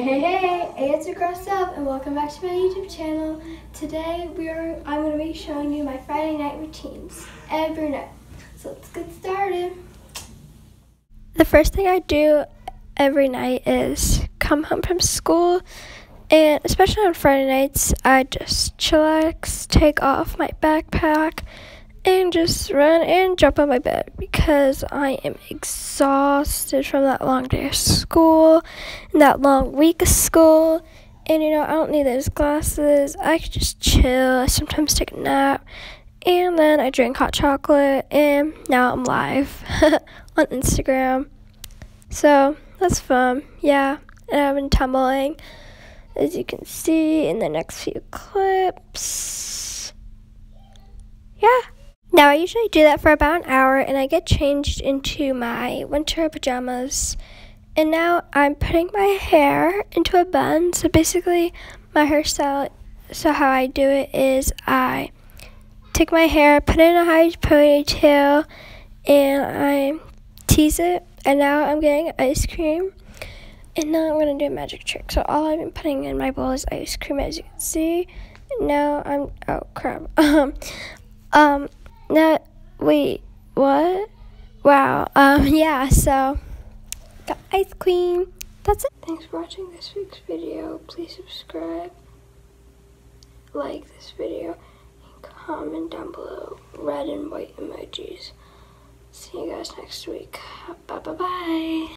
Hey, hey, hey, it's girl Soph, and welcome back to my YouTube channel. Today, we are, I'm going to be showing you my Friday night routines every night. So let's get started. The first thing I do every night is come home from school, and especially on Friday nights, I just chillax, take off my backpack, just run and jump on my bed because I am exhausted from that long day of school and that long week of school. And you know, I don't need those glasses. I can just chill. I sometimes take a nap. And then I drink hot chocolate. And now I'm live on Instagram. So that's fun. Yeah. And I've been tumbling, as you can see in the next few clips. Yeah. Now, I usually do that for about an hour and I get changed into my winter pajamas. And now I'm putting my hair into a bun. So basically, my hairstyle, so how I do it is I take my hair, put it in a high ponytail, and I tease it. And now I'm getting ice cream. And now I'm going to do a magic trick. So all I've been putting in my bowl is ice cream, as you can see. Now I'm, oh crap. um, um, no, wait, what? Wow. Um, yeah, so got ice cream. That's it. Thanks for watching this week's video. Please subscribe, like this video, and comment down below red and white emojis. See you guys next week. Bye bye bye.